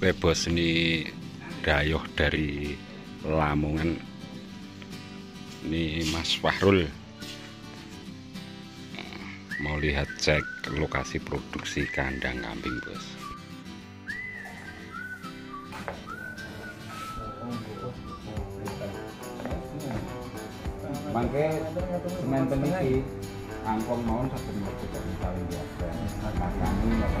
bebos ini dayoh dari Lamongan. Ini Mas Fahrul. Mau lihat cek lokasi produksi kandang kambing bos. Mangke semen iki angkong mawon mlebu dari paling biasa. Makani napa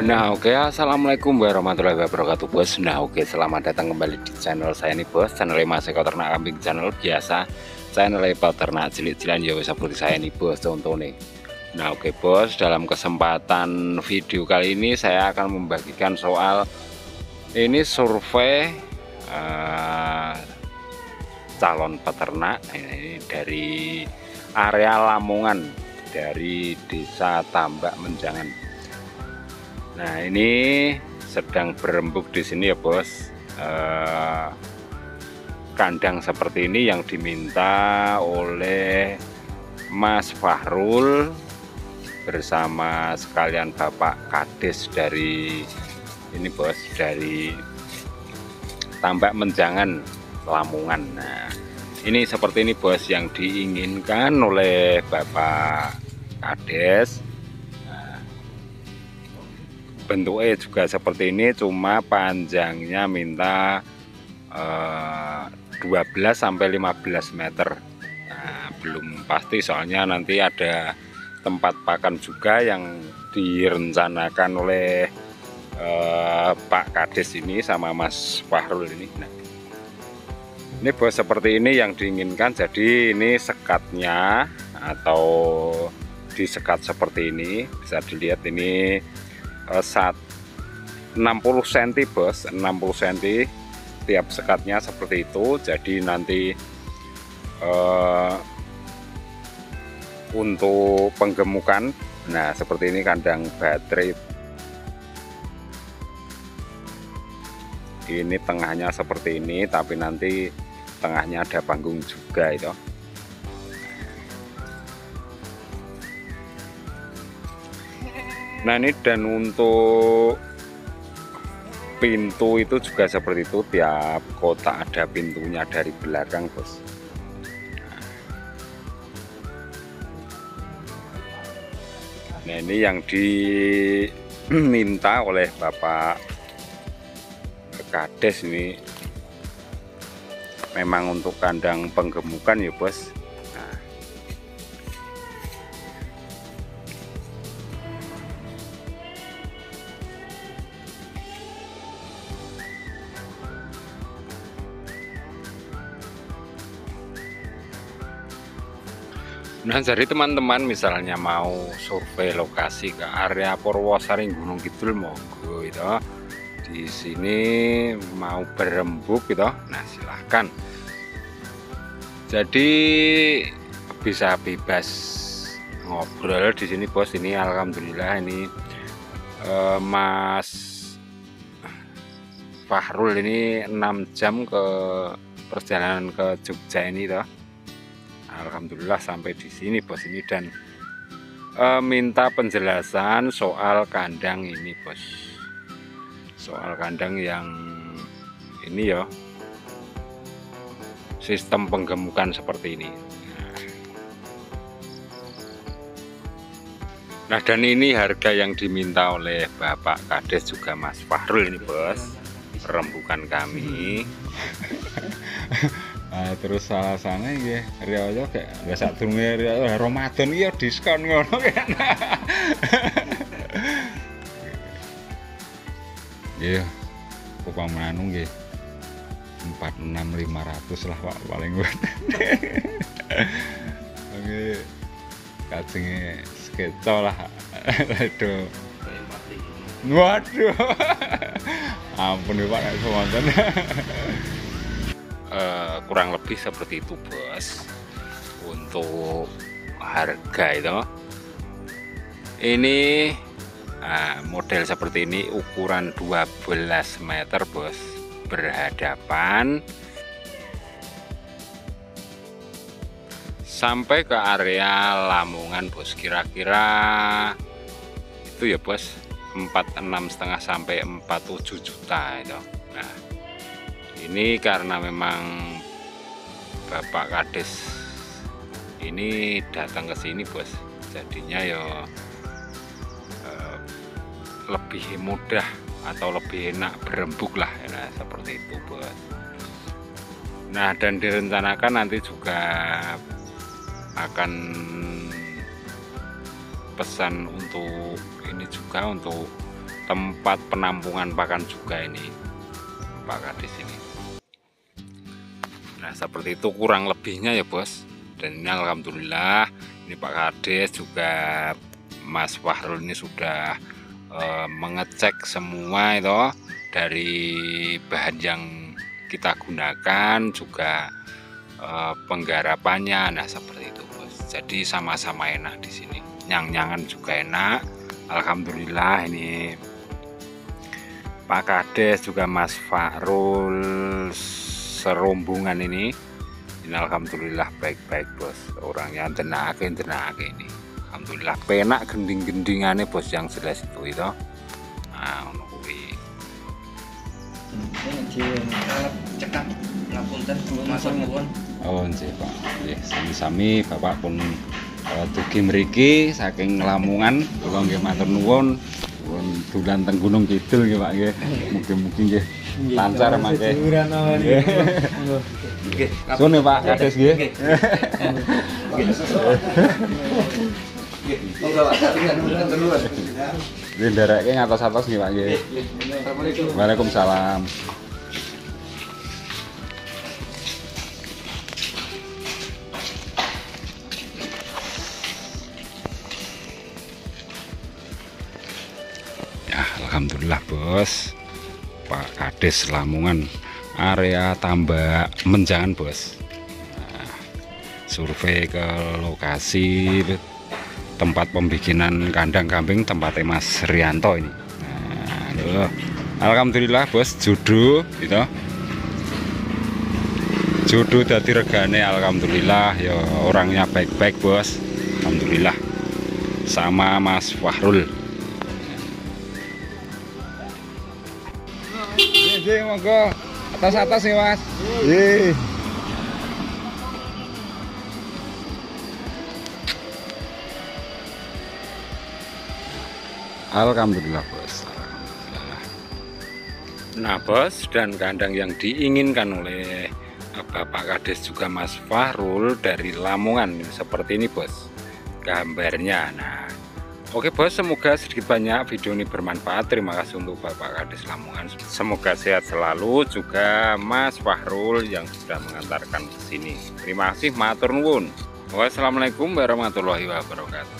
Nah oke assalamualaikum warahmatullahi wabarakatuh bos. Nah oke selamat datang kembali di channel saya ini bos. Channel Mas Eko Ternak Kambing channel biasa Channel Ternak cilik-cilan ya seperti saya ini bos contoh nih Nah oke bos dalam kesempatan video kali ini saya akan membagikan soal Ini survei eh, calon peternak ini dari area Lamongan dari desa Tambak Menjangan Nah ini sedang berembuk di sini ya bos. Eh, kandang seperti ini yang diminta oleh Mas Fahrul bersama sekalian Bapak Kades dari ini bos dari Tambak Menjangan Lamongan. Nah ini seperti ini bos yang diinginkan oleh Bapak Kades. Bentuknya juga seperti ini cuma panjangnya minta eh, 12 sampai 15 meter. Nah, belum pasti soalnya nanti ada tempat pakan juga yang direncanakan oleh eh, Pak Kades ini sama Mas Fahrul ini. Nah, ini bos seperti ini yang diinginkan jadi ini sekatnya atau disekat seperti ini. Bisa dilihat ini Eh, saat 60 cm bos. 60 cm tiap sekatnya seperti itu. Jadi nanti uh, untuk penggemukan nah seperti ini kandang baterai. Ini tengahnya seperti ini tapi nanti tengahnya ada panggung juga itu. Nah ini dan untuk pintu itu juga seperti itu. Tiap kotak ada pintunya dari belakang bos. Nah ini yang diminta oleh Bapak Kades ini memang untuk kandang penggemukan ya bos. Nah. Jadi teman-teman misalnya mau survei lokasi ke area Purwosaring Gunung Kidul monggo itu di sini mau berembuk gitu. Nah silahkan. Jadi bisa bebas ngobrol di sini bos. Ini alhamdulillah ini eh, Mas Fahrul ini 6 jam ke perjalanan ke Jogja ini toh. Alhamdulillah sampai di sini bos ini. Dan e, minta penjelasan soal kandang ini bos soal kandang yang ini ya sistem penggemukan seperti ini. Nah dan ini harga yang diminta oleh Bapak Kades juga Mas Fahrul ini bos. Rembukan kami. Nah, terus salah sana ya Rio kayak nggak satu Rio Ramadan iya diskon ngono kan iya. Upah menanu nggih. 46500 lah Pak paling buat. Oke. Kacengnya sketsa lah. Aduh. Waduh. Ampun Pak nek semonten Eh, kurang lebih seperti itu bos. Untuk harga itu. Ini nah, model seperti ini ukuran 12 meter bos. Berhadapan. Sampai ke area Lamongan bos. Kira-kira itu ya bos. 46 setengah sampai 47 juta itu. Nah ini karena memang Bapak Kades ini datang ke sini bos. Jadinya ya eh, lebih mudah atau lebih enak berembuk lah nah, seperti itu bos nah dan direncanakan nanti juga akan pesan untuk ini juga untuk tempat penampungan pakan juga ini Pak Kades ini nah seperti itu kurang lebihnya ya bos. Dan ini Alhamdulillah ini Pak Kades juga Mas Fahrul ini sudah eh, mengecek semua itu dari bahan yang kita gunakan juga eh, penggarapannya. Nah seperti itu bos jadi sama-sama enak di sini. Nyang-nyangan juga enak. Alhamdulillah ini Pak Kades juga Mas Fahrul serombongan ini. Alhamdulillah baik-baik bos. Orangnya tenake tenake ini Alhamdulillah. Penak gending-gendingannya bos yang jelas itu itu. Nah ono kuwi. Cekak ngapunten nuwun oh nggih Pak. Nggih sami-sami Bapak pun eh, dugi mriki saking Lamongan kula nggih matur nuwun. Pun dolan teng Gunung Kidul nggih Pak nggih. Mugi-mugi nggih lancar mangke Nggih. Sun ya, Pak. Kades nggih. Nggih ndereke ngatos-atos nggih Pak nggih. Waalaikumsalam. Ya, alhamdulillah, Bos. Pak Kades Lamongan area tambak menjangan, Bos. Nah, survei ke lokasi tempat pembikinan kandang kambing tempatnya Mas Rianto ini. Nah. Alhamdulillah bos judo gitu. Judo dadi regane alhamdulillah ya orangnya baik-baik bos. Alhamdulillah. Sama Mas Fahrul. Nggih, monggo. Atas-atas ya, Mas. Nggih. Alhamdulillah bos. Alhamdulillah. Nah bos dan kandang yang diinginkan oleh Bapak Kades juga Mas Fahrul dari Lamongan seperti ini bos gambarnya. Nah oke bos semoga sedikit banyak video ini bermanfaat. Terima kasih untuk Bapak Kades Lamongan. Semoga sehat selalu juga Mas Fahrul yang sudah mengantarkan ke sini. Terima kasih matur nuwun. Wassalamualaikum warahmatullahi wabarakatuh.